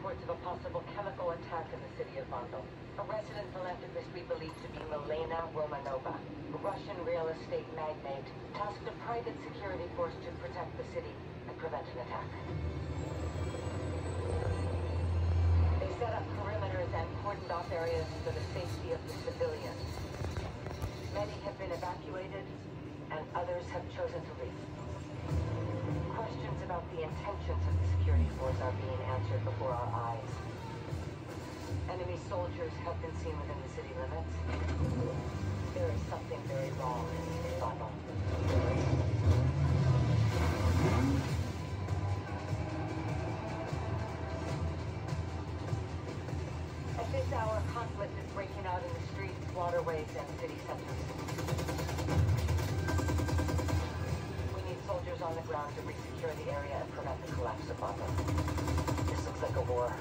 reports of a possible chemical attack in the city of Vondel. A resident philanthropist we believe to be Milena Romanova, a Russian real estate magnate, tasked a private security force to protect the city and prevent an attack. They set up perimeters and cordoned off areas for the safety of the civilians. Many have been evacuated, and others have chosen to leave. Questions the intentions of the security force are being answered before our eyes. Enemy soldiers have been seen within the city limits. There is something very wrong in Vondel. At this hour, conflict is breaking out in the streets, waterways, and city centers. We need soldiers on the ground to resecure the area and prevent the collapse of Vondel. This looks like a war.